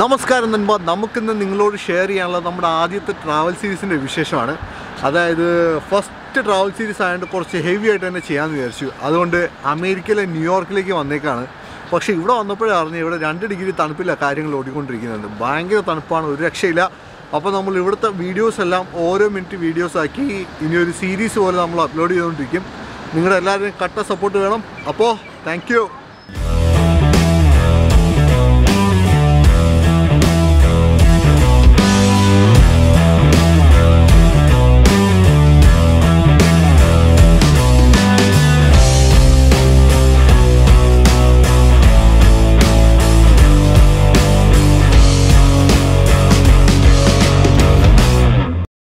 നമസ്കാരം നൻപ നമുക്കിന്ന് നിങ്ങളോട് ഷെയർ ചെയ്യാനുള്ളത് നമ്മുടെ ആദ്യത്തെ ട്രാവൽ സീരീസിന്റെ വിശേഷമാണ്. അതായത് ഫസ്റ്റ് ട്രാവൽ സീരീസ് ആയതുകൊണ്ട് കുറച്ച് ഹെവി ആയിട്ട് തന്നെ ചെയ്യാമെന്ന് വിചാരിച്ചു. അതുകൊണ്ട് അമേരിക്കയിലെ ന്യൂയോർക്കിലേക്ക് വന്നേക്കാണ്. പക്ഷേ ഇവിടെ വന്നപ്പോഴേ അറിഞ്ഞു ഇവിടെ രണ്ട് ഡിഗ്രി തണുപ്പില്ല കാര്യങ്ങൾ ഓടിക്കൊണ്ടിരിക്കുന്നുണ്ട് ഭയങ്കര തണുപ്പാണ് ഒരു രക്ഷയില്ല. അപ്പോൾ നമ്മൾ ഇവിടുത്തെ വീഡിയോസ് എല്ലാം ഓരോ മിനിറ്റ് വീഡിയോസ് ആക്കി ഇനി ഒരു സീരീസ് പോലെ നമ്മൾ അപ്ലോഡ് ചെയ്തുകൊണ്ടിരിക്കും നിങ്ങളുടെ എല്ലാവരുടെയും കട്ട സപ്പോർട്ട് വേണം. അപ്പോൾ താങ്ക് യു